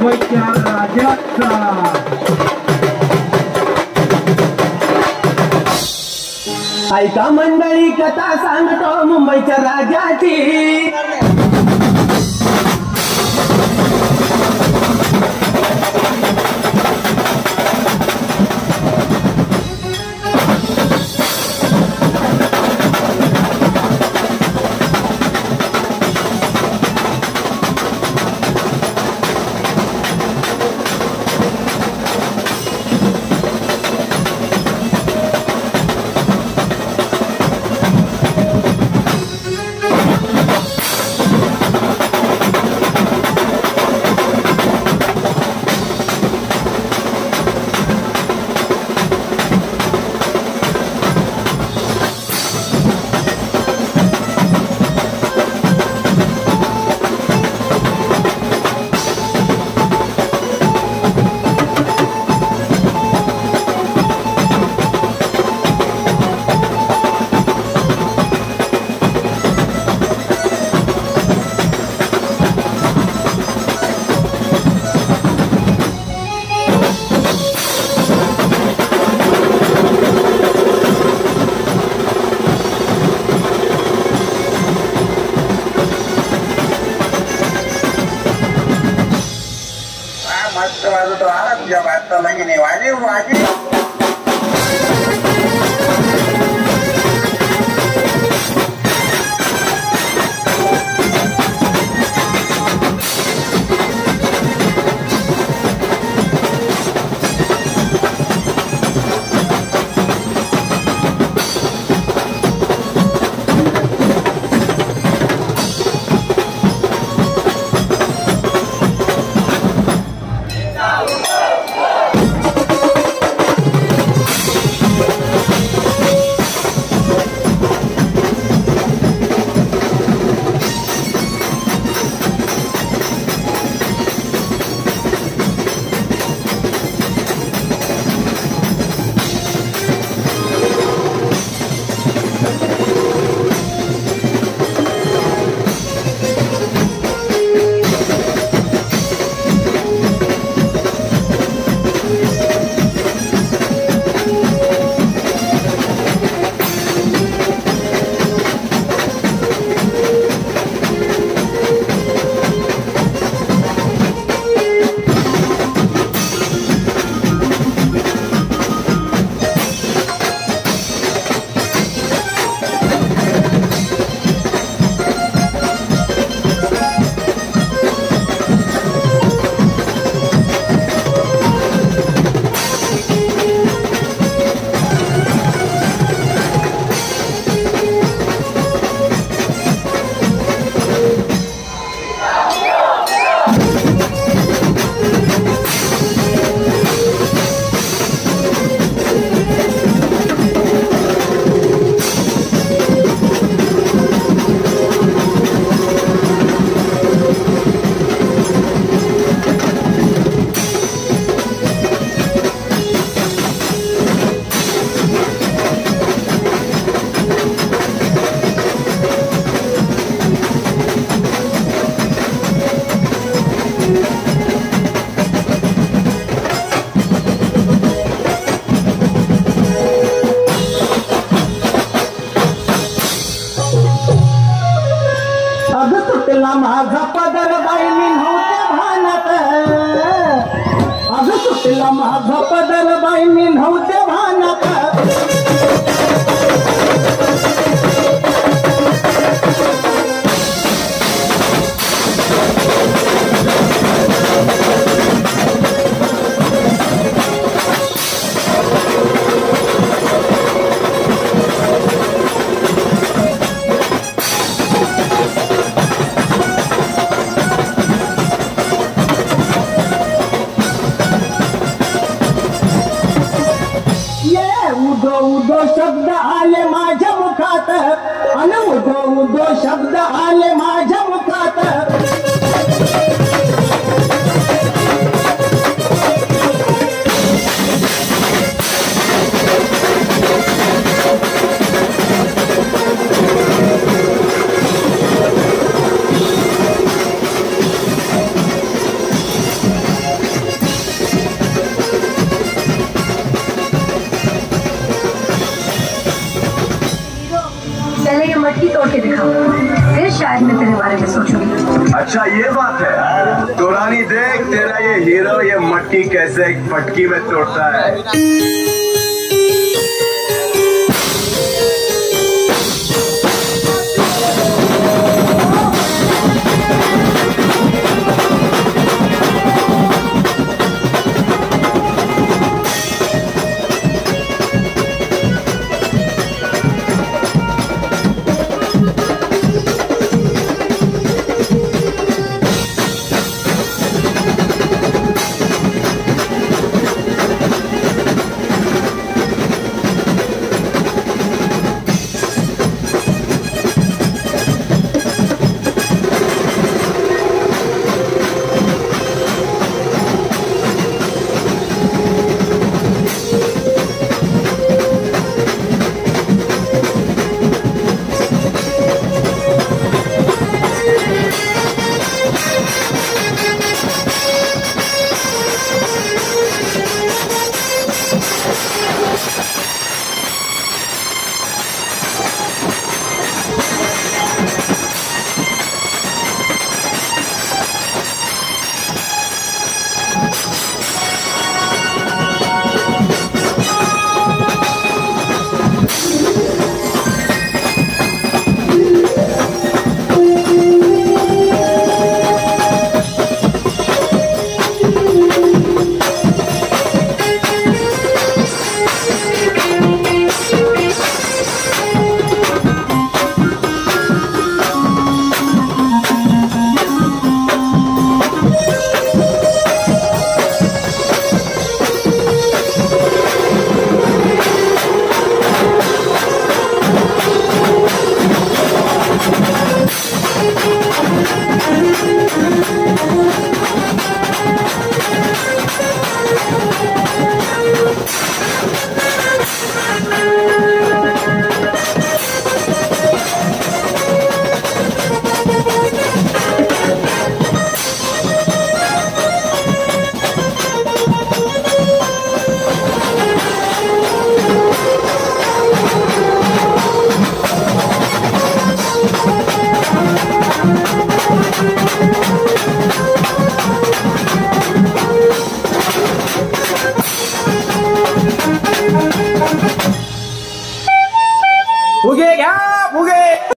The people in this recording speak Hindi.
मुंबईच्या राजाचा ऐका मंडळी कथा सांगतो मुंबईच्या राजाची. मस्त वाजवतो आला तुझ्या बाजूला लगीने वाजे वाजे अगं मला माझा पदर बाईनी नव्हत्या भानात. आज सुटला माझा पदर बाईनी नव्हत्या भानात. बारे में सोचो अच्छा ये बात है। तो रानी देख, तेरा ये हीरो, ये मट्टी कैसे फटकी में तोड़ता है।